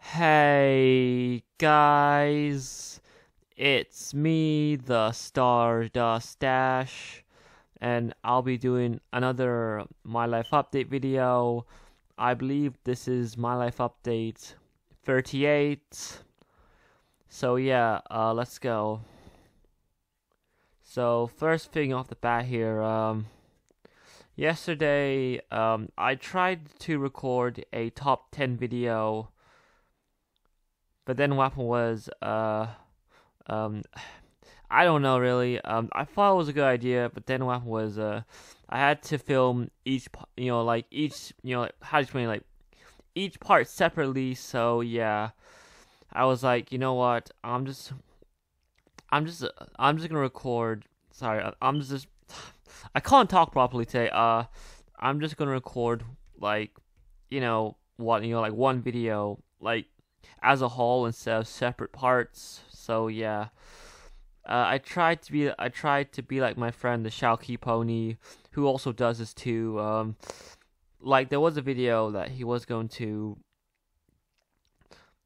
Hey guys, it's me, the Stardust Dash, and I'll be doing another My Life Update video. I believe this is My Life Update 38. So yeah, uh, let's go. So first thing off the bat here, um, yesterday um, I tried to record a top 10 video but then what happened was, uh, um, I don't know really. Um, I thought it was a good idea, but then what happened was, uh, I had to film each, you know, like each, you know, how do you explain, like each part separately. So yeah, I was like, you know what? I'm just, I'm just, I'm just gonna record. Sorry, I'm just, I can't talk properly today. Uh, I'm just gonna record like, you know, what you know, like one video, like as a whole instead of separate parts. So yeah, uh, I tried to be I tried to be like my friend the Shadow Key Pony, who also does this too. Um, like there was a video that he was going to,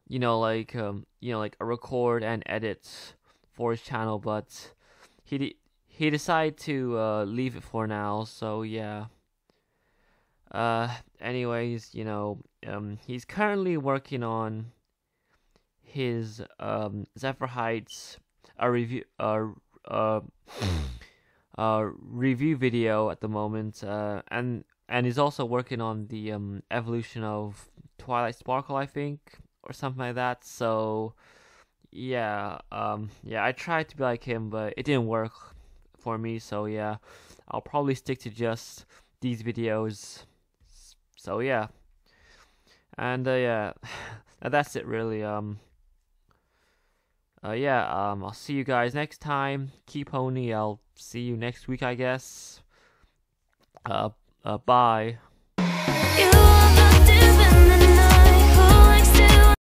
you know, like um, you know, like a record and edit for his channel, but he he decided to uh, leave it for now. So yeah. Uh, anyways, you know, um, he's currently working on his um, Zephyr Heights a review uh, uh, uh, review video at the moment, uh, and and he's also working on the um, evolution of Twilight Sparkle, I think, or something like that. So yeah, um, yeah, I tried to be like him, but it didn't work for me. So yeah, I'll probably stick to just these videos. So yeah, and uh, yeah, that's it really. Um uh, yeah, um, I'll see you guys next time. Keep pony. I'll see you next week, I guess. Uh, uh, bye. You